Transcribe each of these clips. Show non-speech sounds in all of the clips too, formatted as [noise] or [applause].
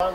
哇.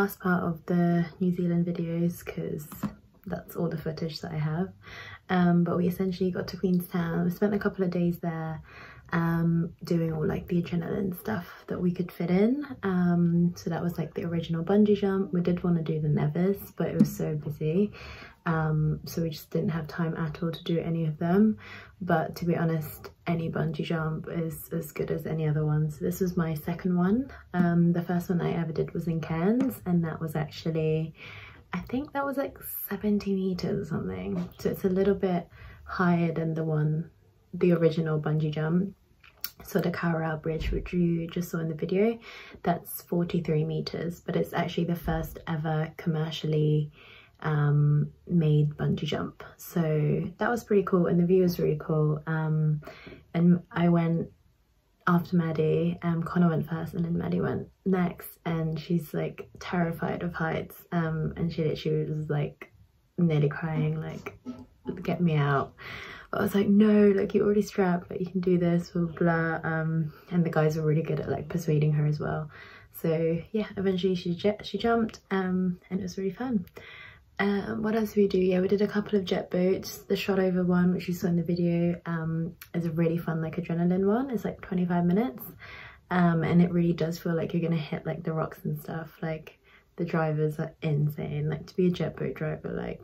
Last part of the new zealand videos because that's all the footage that i have. Um but we essentially got to queenstown we spent a couple of days there um doing all like the adrenaline stuff that we could fit in. Um so that was like the original bungee jump. We did want to do the Nevis but it was so busy. Um so we just didn't have time at all to do any of them. But to be honest any bungee jump is as good as any other one. So this was my second one. Um the first one i ever did was in cairns and that was actually i think that was like 70 meters or something. So it's a little bit higher than the one the original bungee jump. So the Kawarau Bridge, which you just saw in the video, that's 43 meters, but it's actually the first ever commercially um, made bungee jump. So that was pretty cool and the view was really cool. Um, and I went after Maddie, um, Connor went first and then Maddie went next and she's like terrified of heights um, and she literally was like nearly crying like get me out. But I was like no like you're already strapped but you can do this blah blah um, and the guys were really good at like persuading her as well. So yeah eventually she, she jumped um, and it was really fun. Um, what else we do? Yeah, we did a couple of jet boats. The Shotover one, which you saw in the video, um, is a really fun like adrenaline one. It's like 25 minutes. Um, and it really does feel like you're gonna hit like the rocks and stuff. Like the drivers are insane. Like to be a jet boat driver, like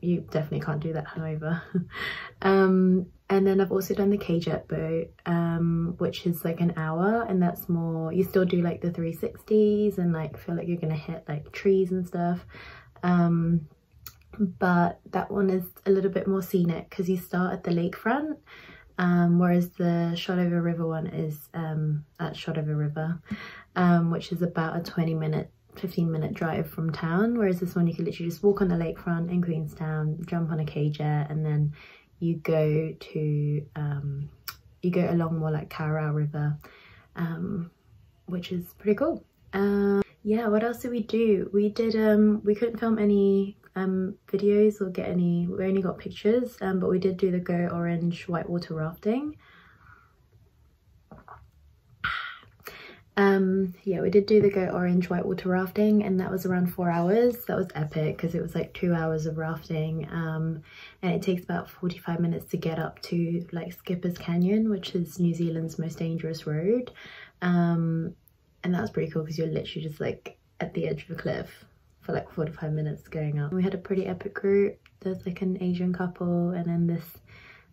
you definitely can't do that hungover. [laughs] um, and then I've also done the K-Jet boat, um, which is like an hour and that's more, you still do like the 360s and like feel like you're gonna hit like trees and stuff um, but that one is a little bit more scenic because you start at the lakefront um, whereas the Shotover River one is um, at Shotover River um, which is about a 20 minute 15 minute drive from town. Whereas this one you can literally just walk on the lakefront in Queenstown jump on a K-Jet and then you go to um, you go along more like Kawarau River um, which is pretty cool yeah what else did we do? We did um we couldn't film any um videos or get any we only got pictures um but we did do the go orange whitewater rafting. Um yeah we did do the go orange whitewater rafting and that was around four hours. That was epic because it was like two hours of rafting um and it takes about 45 minutes to get up to like skippers canyon which is new zealand's most dangerous road. Um and that was pretty cool because you're literally just like at the edge of a cliff for like 45 minutes going up. We had a pretty epic group. There's like an Asian couple and then this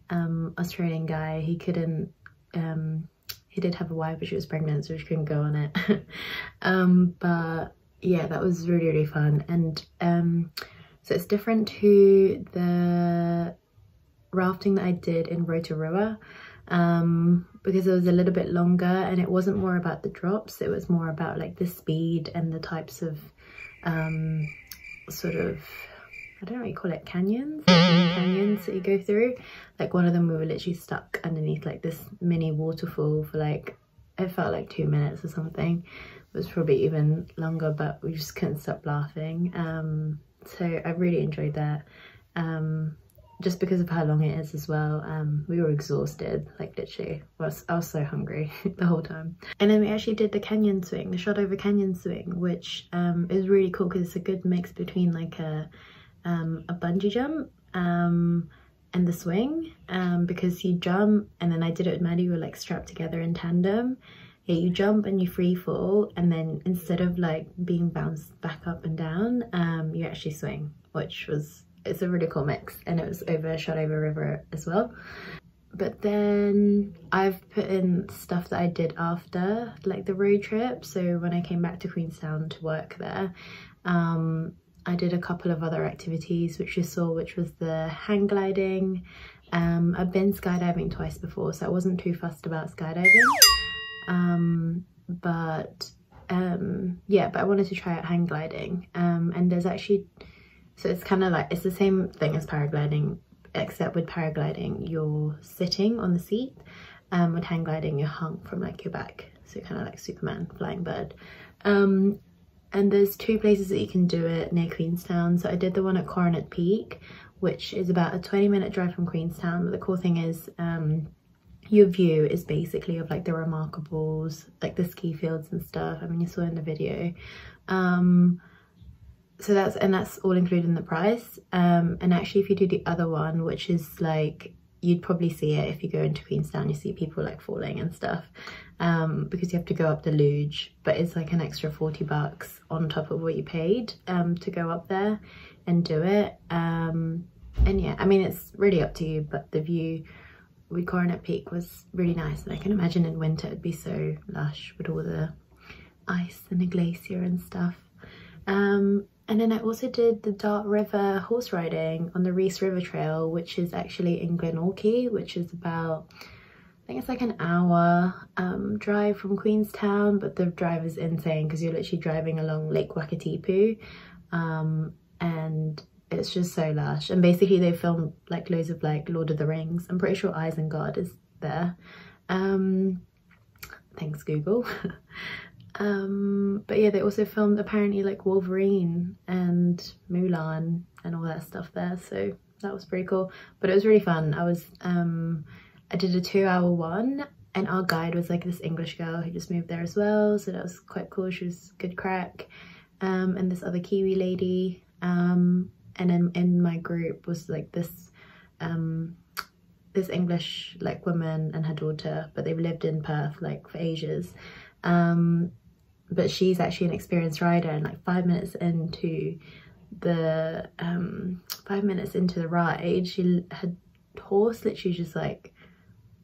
um, Australian guy. He couldn't, um, he did have a wife but she was pregnant so she couldn't go on it. [laughs] um, but yeah, that was really, really fun. And um, so it's different to the rafting that I did in Rotorua um, because it was a little bit longer and it wasn't more about the drops. It was more about like the speed and the types of um, sort of I don't know what you call it, canyons, canyons that you go through. Like one of them we were literally stuck underneath like this mini waterfall for like, it felt like two minutes or something. It was probably even longer, but we just couldn't stop laughing. Um, so I really enjoyed that. Um, just because of how long it is as well um we were exhausted like literally. I was, I was so hungry [laughs] the whole time. And then we actually did the canyon swing the Shotover canyon swing which um is really cool because it's a good mix between like a um a bungee jump um and the swing um because you jump and then i did it with maddie we were like strapped together in tandem. Yeah you jump and you free fall and then instead of like being bounced back up and down um you actually swing which was it's a really cool mix and it was over Shotover River as well. But then I've put in stuff that I did after like the road trip. So when I came back to Queenstown to work there, um, I did a couple of other activities which you saw, which was the hang gliding. Um, I've been skydiving twice before, so I wasn't too fussed about skydiving. Um, but um, yeah, but I wanted to try out hang gliding. Um, and there's actually so it's kind of like, it's the same thing as paragliding, except with paragliding, you're sitting on the seat. Um, with hang gliding, you're hung from like your back. So kind of like Superman, flying bird. Um, and there's two places that you can do it near Queenstown. So I did the one at Coronet Peak, which is about a 20 minute drive from Queenstown. But the cool thing is, um, your view is basically of like the remarkables, like the ski fields and stuff. I mean, you saw in the video. Um, so that's and that's all included in the price. Um and actually if you do the other one which is like you'd probably see it if you go into queenstown you see people like falling and stuff um because you have to go up the luge but it's like an extra 40 bucks on top of what you paid um to go up there and do it. Um and yeah i mean it's really up to you but the view with coronet peak was really nice and i can imagine in winter it'd be so lush with all the ice and the glacier and stuff. Um and then I also did the Dart River horse riding on the Rees River Trail, which is actually in Glenorchy, which is about, I think it's like an hour um, drive from Queenstown, but the drive is insane because you're literally driving along Lake Wakatipu. Um, and it's just so lush. And basically they filmed like loads of like Lord of the Rings. I'm pretty sure Isengard is there. Um, thanks Google. [laughs] Um, but yeah, they also filmed apparently like Wolverine and Mulan and all that stuff there. So that was pretty cool. But it was really fun. I was, um, I did a two hour one and our guide was like this English girl who just moved there as well. So that was quite cool. She was good crack. Um, and this other Kiwi lady. Um, and then in my group was like this, um, this English like woman and her daughter, but they've lived in Perth like for ages. Um, but she's actually an experienced rider and like five minutes into the um five minutes into the ride she had horse literally just like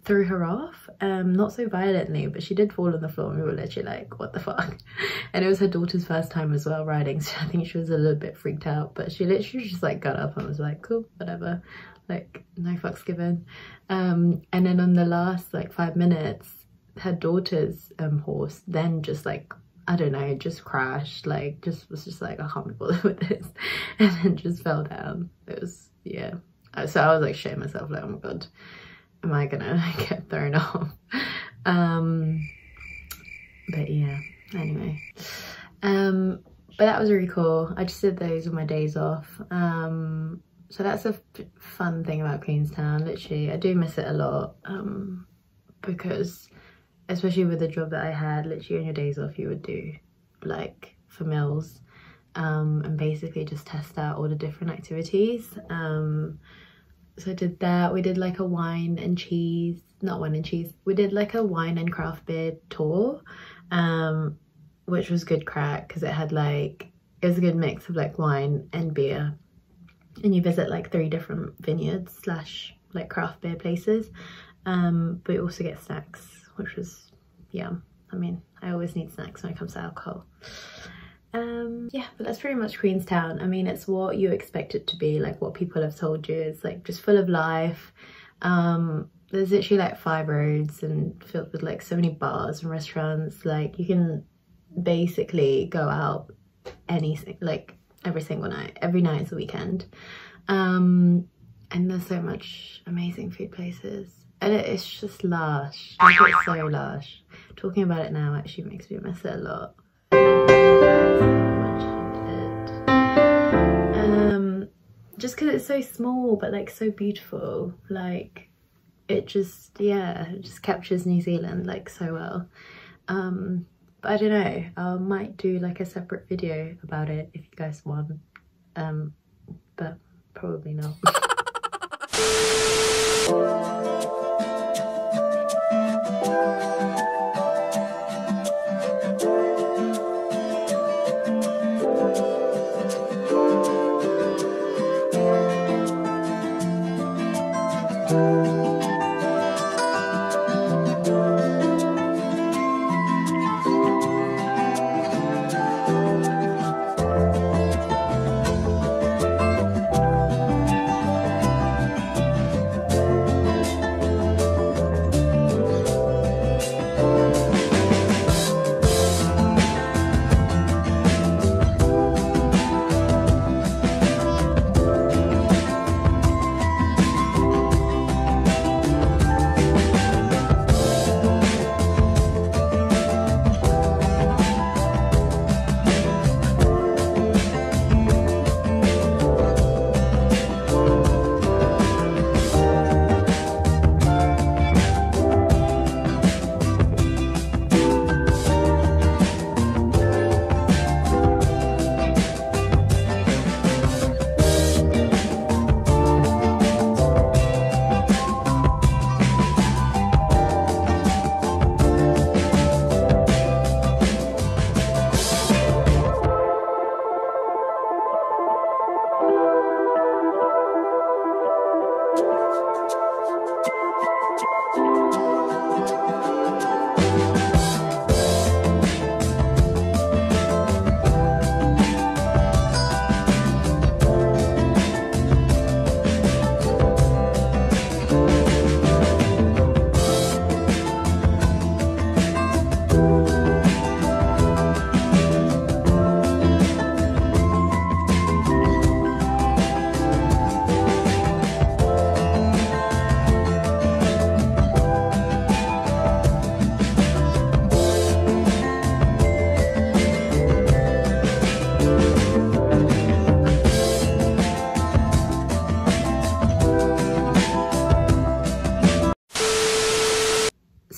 threw her off um not so violently but she did fall on the floor and we were literally like what the fuck? [laughs] And it was her daughter's first time as well riding so i think she was a little bit freaked out but she literally just like got up and was like cool whatever like no fucks given. Um and then on the last like five minutes her daughter's um horse then just like I don't know, just crashed, like just was just like, I can't be bothered with this. And then just fell down. It was, yeah. So I was like shitting myself like, oh my God, am I gonna [laughs] get thrown off? Um, but yeah, anyway. Um, but that was really cool. I just did those on my days off. Um, so that's a fun thing about Queenstown, literally. I do miss it a lot um, because especially with the job that I had, literally on your days off you would do like for meals um, and basically just test out all the different activities. Um, so I did that. We did like a wine and cheese, not wine and cheese. We did like a wine and craft beer tour. Um, which was good crack because it had like it was a good mix of like wine and beer and you visit like three different vineyards slash like craft beer places um but you also get snacks which was yeah i mean i always need snacks when it comes to alcohol. Um yeah but that's pretty much queenstown. I mean it's what you expect it to be like what people have told you. It's like just full of life. Um there's literally like five roads and filled with like so many bars and restaurants. Like you can basically go out any like every single night every night is a weekend. Um and there's so much amazing food places and it, it's just lush. It's so lush. Talking about it now actually makes me miss it a lot. Um just because it's so small but like so beautiful. Like it just yeah it just captures New Zealand like so well. Um but I don't know. I might do like a separate video about it if you guys want. Um but probably not [laughs]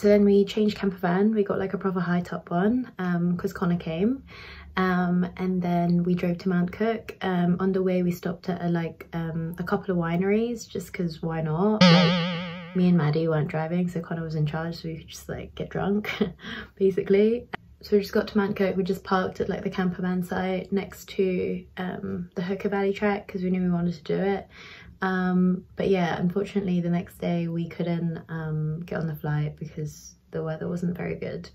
so then we changed camper van. We got like a proper high top one because um, connor came. Um, and then we drove to mount cook. Um, on the way we stopped at a, like um, a couple of wineries just because why not? Like, me and maddie weren't driving so connor was in charge so we could just like get drunk [laughs] basically. So we just got to Mount Cook, we just parked at like the camper van site next to um, the Hooker Valley track because we knew we wanted to do it. Um, but yeah, unfortunately the next day we couldn't um, get on the flight because the weather wasn't very good.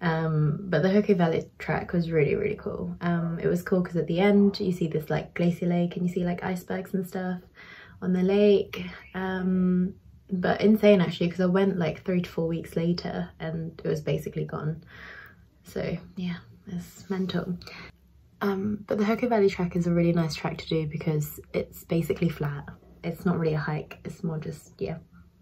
Um, but the Hooker Valley track was really, really cool. Um, it was cool because at the end you see this like glacier lake and you see like icebergs and stuff on the lake. Um, but insane actually because I went like three to four weeks later and it was basically gone. So yeah, it's mental. Um, but the Hooker Valley track is a really nice track to do because it's basically flat. It's not really a hike, it's more just, yeah,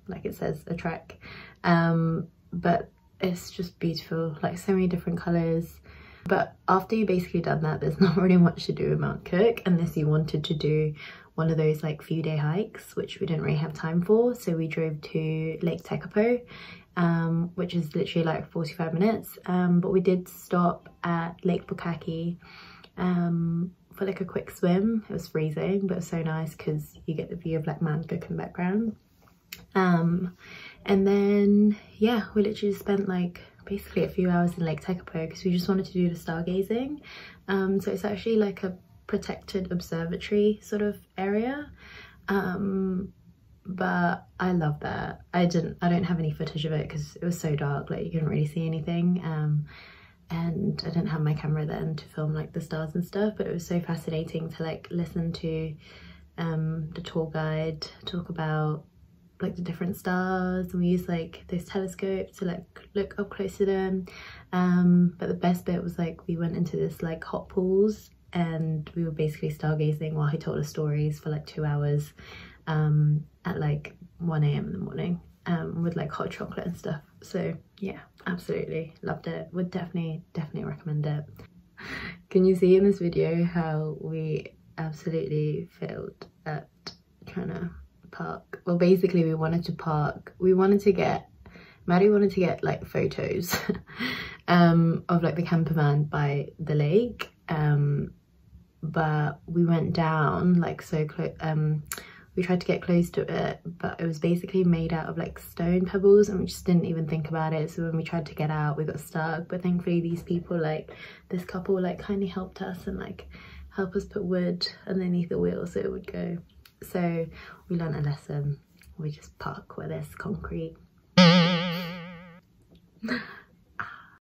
like it says, a trek Um, but it's just beautiful, like so many different colours. But after you basically done that, there's [laughs] not really much to do in Mount Cook unless you wanted to do one of those like few day hikes, which we didn't really have time for. So we drove to Lake Tekapo um, which is literally like 45 minutes. Um, but we did stop at Lake Pukaki um, for like a quick swim. It was freezing, but it was so nice because you get the view of like Mount in the background. Um, and then, yeah, we literally spent like basically a few hours in Lake Tekapo because we just wanted to do the stargazing. Um, so it's actually like a protected observatory sort of area. Um, but I love that. I didn't, I don't have any footage of it because it was so dark, like you couldn't really see anything. Um, and I didn't have my camera then to film like the stars and stuff, but it was so fascinating to like listen to um, the tour guide talk about like the different stars and we used like those telescopes to like look up close to them um but the best bit was like we went into this like hot pools and we were basically stargazing while he told us stories for like two hours um at like 1 a.m in the morning um with like hot chocolate and stuff. So yeah absolutely loved it. Would definitely definitely recommend it. Can you see in this video how we absolutely failed at trying to park? Well basically we wanted to park. We wanted to get Maddie wanted to get like photos [laughs] um of like the camper van by the lake um but we went down like so close um we tried to get close to it but it was basically made out of like stone pebbles and we just didn't even think about it. So when we tried to get out we got stuck. But thankfully these people like this couple like kindly helped us and like help us put wood underneath the wheel so it would go. So we learned a lesson. We just park where there's concrete. [laughs] Ah.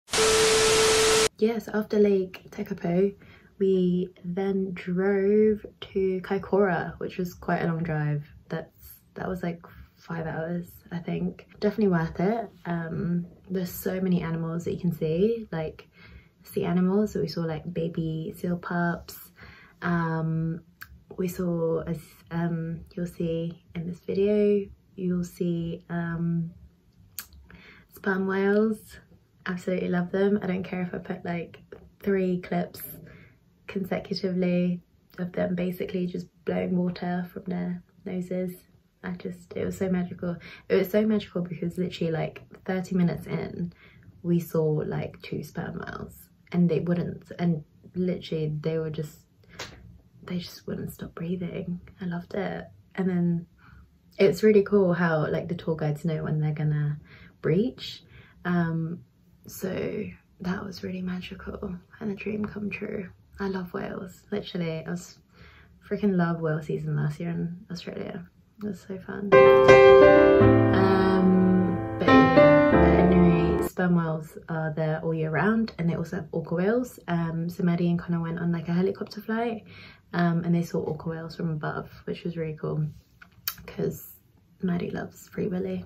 Yes after lake tekapo we then drove to kaikoura which was quite a long drive. That's that was like five hours i think. Definitely worth it. Um there's so many animals that you can see like sea animals. So we saw like baby seal pups. Um we saw as um you'll see in this video you'll see um sperm whales. Absolutely love them. I don't care if i put like three clips consecutively of them basically just blowing water from their noses. I just it was so magical. It was so magical because literally like 30 minutes in we saw like two sperm whales. And they wouldn't and literally they were just they just wouldn't stop breathing. I loved it. And then it's really cool how like the tour guides know when they're gonna breach. Um so that was really magical and a dream come true i love whales literally i was freaking love whale season last year in australia it was so fun um but anyway sperm whales are there all year round and they also have orca whales um so maddie and connor went on like a helicopter flight um, and they saw orca whales from above, which was really cool because Maddie loves Free Willy.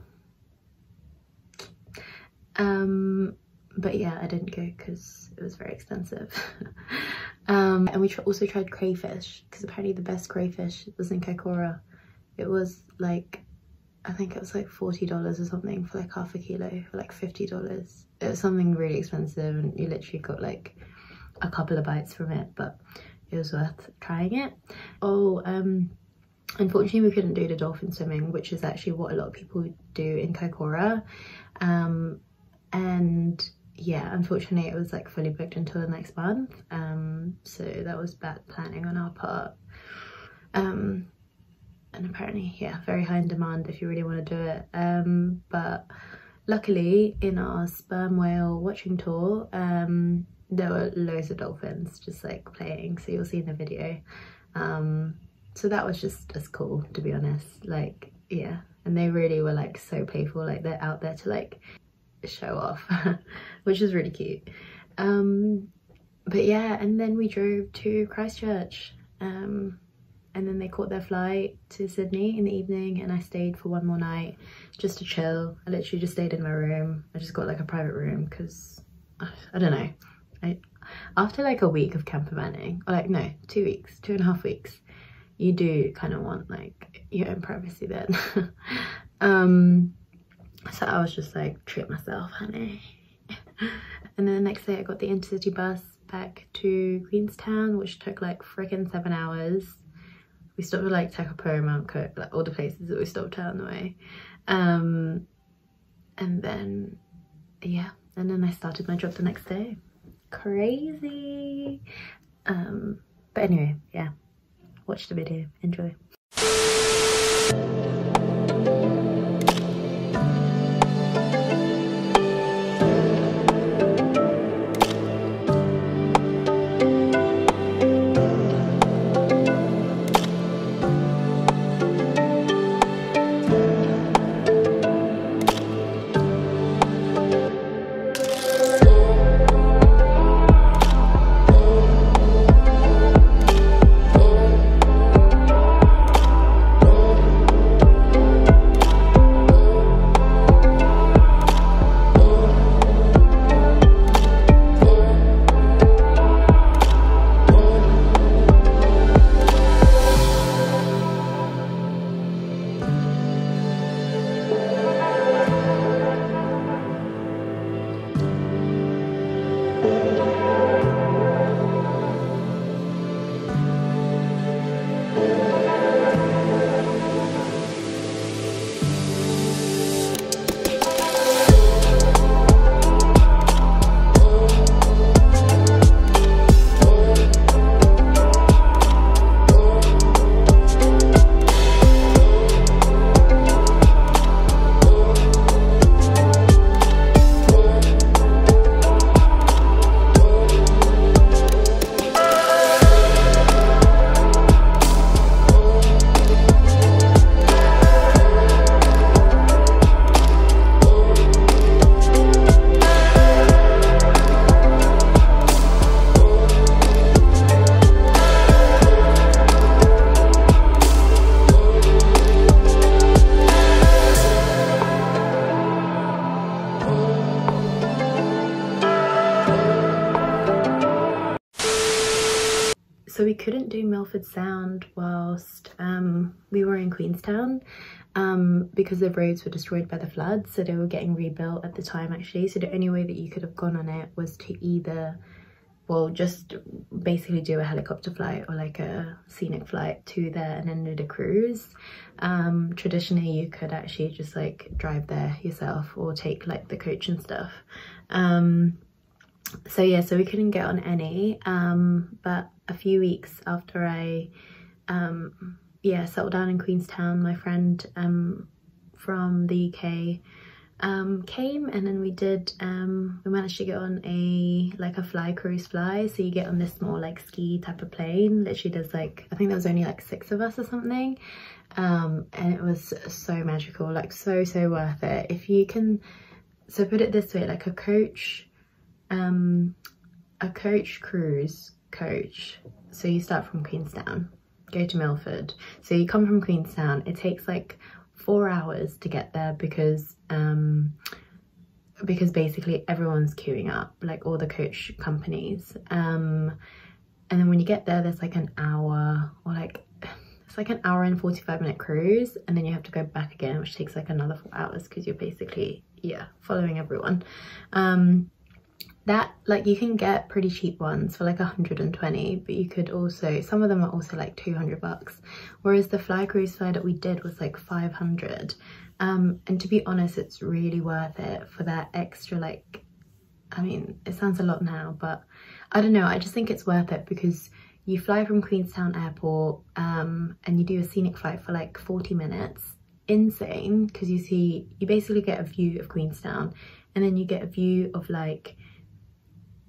Um, but yeah, I didn't go because it was very expensive. [laughs] um, and we tr also tried crayfish because apparently the best crayfish was in Kaikoura. It was like, I think it was like $40 or something for like half a kilo, for like $50. It was something really expensive and you literally got like a couple of bites from it, but it was worth trying it. Oh, um, unfortunately we couldn't do the dolphin swimming, which is actually what a lot of people do in Kaikoura. Um, and yeah, unfortunately it was like fully booked until the next month. Um, so that was bad planning on our part. Um, and apparently, yeah, very high in demand if you really want to do it. Um, but luckily in our sperm whale watching tour, um, there were loads of dolphins just like playing so you'll see in the video um so that was just as cool to be honest like yeah and they really were like so playful like they're out there to like show off [laughs] which is really cute. Um but yeah and then we drove to christchurch um and then they caught their flight to sydney in the evening and i stayed for one more night just to chill. I literally just stayed in my room. I just got like a private room because i don't know. I, after like a week of camper vanning, or like no, two weeks, two and a half weeks, you do kind of want like your own privacy then. [laughs] um, so I was just like, treat myself, honey. [laughs] and then the next day I got the intercity bus back to Queenstown, which took like freaking seven hours. We stopped at like Tekapo, Mount Cook, like all the places that we stopped at on the way. Um, and then, yeah, and then I started my job the next day crazy um but anyway yeah watch the video enjoy because the roads were destroyed by the floods. So they were getting rebuilt at the time actually. So the only way that you could have gone on it was to either, well, just basically do a helicopter flight or like a scenic flight to there and then do the cruise. Um, traditionally, you could actually just like drive there yourself or take like the coach and stuff. Um, so yeah, so we couldn't get on any, um, but a few weeks after I, um, yeah, settled down in Queenstown, my friend um, from the UK um, came and then we did, um, we managed to get on a, like a fly cruise fly. So you get on this small like ski type of plane. Literally there's like, I think there was only like six of us or something. Um, and it was so magical, like so, so worth it. If you can, so put it this way, like a coach, um, a coach cruise coach. So you start from Queenstown, go to Milford. So you come from Queenstown, it takes like four hours to get there because um, because basically everyone's queuing up, like all the coach companies. Um, and then when you get there, there's like an hour or like, it's like an hour and 45 minute cruise. And then you have to go back again, which takes like another four hours because you're basically, yeah, following everyone. Um, that like you can get pretty cheap ones for like 120 but you could also some of them are also like 200 bucks. Whereas the fly cruise fly that we did was like 500 um and to be honest it's really worth it for that extra like i mean it sounds a lot now but i don't know. I just think it's worth it because you fly from queenstown airport um and you do a scenic flight for like 40 minutes. Insane because you see you basically get a view of queenstown and then you get a view of like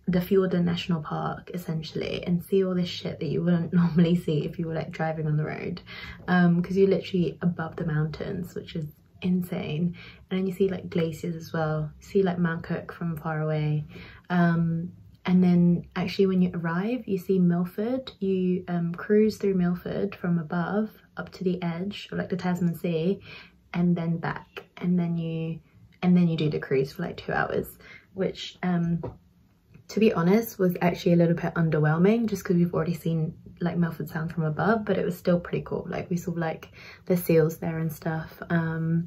the Fiordland National Park essentially and see all this shit that you wouldn't [laughs] normally see if you were like driving on the road. Um because you're literally above the mountains which is insane. And then you see like glaciers as well. You see like Mount Cook from far away. Um and then actually when you arrive you see Milford. You um cruise through Milford from above up to the edge of like the Tasman Sea and then back. And then you and then you do the cruise for like two hours which um to be honest was actually a little bit underwhelming just because we've already seen like Milford Sound from above but it was still pretty cool. Like we saw like the seals there and stuff um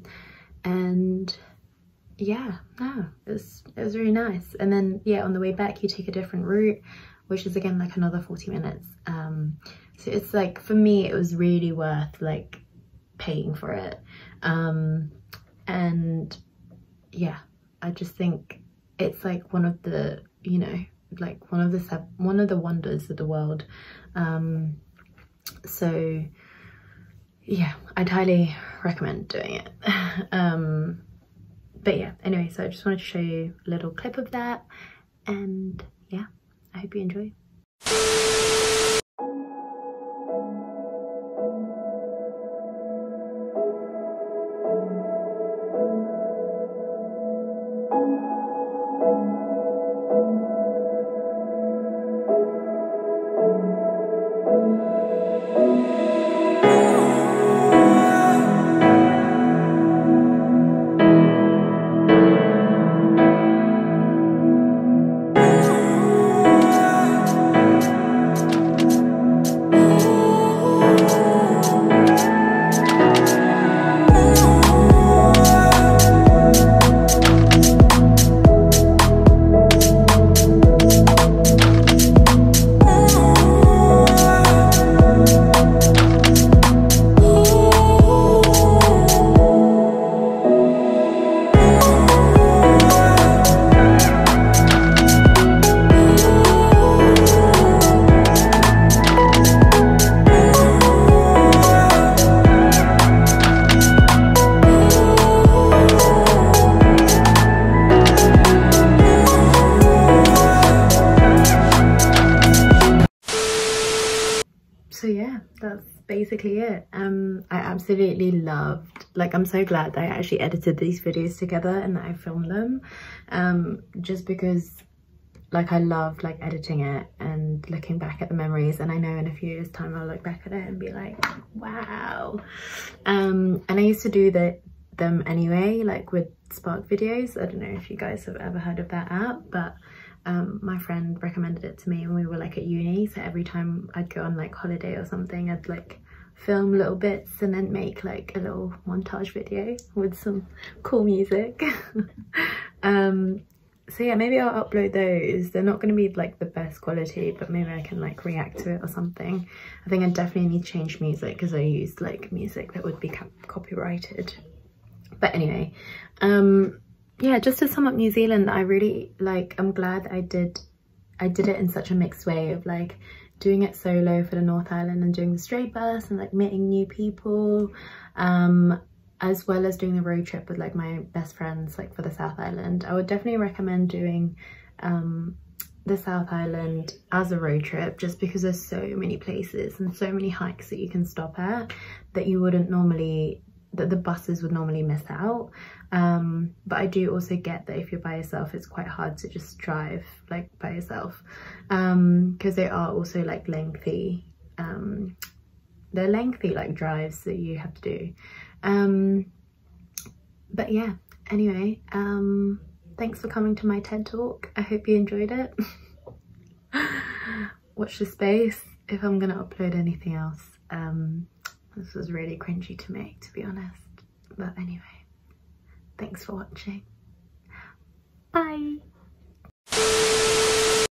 and yeah no it was it was really nice. And then yeah on the way back you take a different route which is again like another 40 minutes um so it's like for me it was really worth like paying for it um and yeah I just think it's like one of the you know like one of the one of the wonders of the world. Um so yeah i'd highly recommend doing it. [laughs] Um but yeah anyway so i just wanted to show you a little clip of that and yeah i hope you enjoy absolutely loved like i'm so glad that i actually edited these videos together and that i filmed them um just because like i loved like editing it and looking back at the memories. And i know in a few years time i'll look back at it and be like wow. Um and i used to do the them anyway like with spark videos. I don't know if you guys have ever heard of that app but um, my friend recommended it to me when we were like at uni. So every time I'd go on like holiday or something I'd like film little bits and then make like a little montage video with some cool music. [laughs] Um so yeah maybe i'll upload those. They're not going to be like the best quality but maybe i can like react to it or something. I think i definitely need to change music because i used like music that would be copyrighted. But anyway um yeah just to sum up new zealand i really like i'm glad i did i did it in such a mixed way of like doing it solo for the north island and doing the Stray bus and like meeting new people um as well as doing the road trip with like my best friends like for the South Island. I would definitely recommend doing um, the South Island as a road trip just because there's so many places and so many hikes that you can stop at that you wouldn't normally that the buses would normally miss out um, but I do also get that if you're by yourself it's quite hard to just drive like by yourself because um, they are also like lengthy um, they're lengthy like drives that you have to do um, but yeah, anyway, um, thanks for coming to my TED Talk. I hope you enjoyed it. [laughs] Watch the space if I'm gonna upload anything else. This was really cringy to make, to be honest. But anyway, thanks for watching. Bye!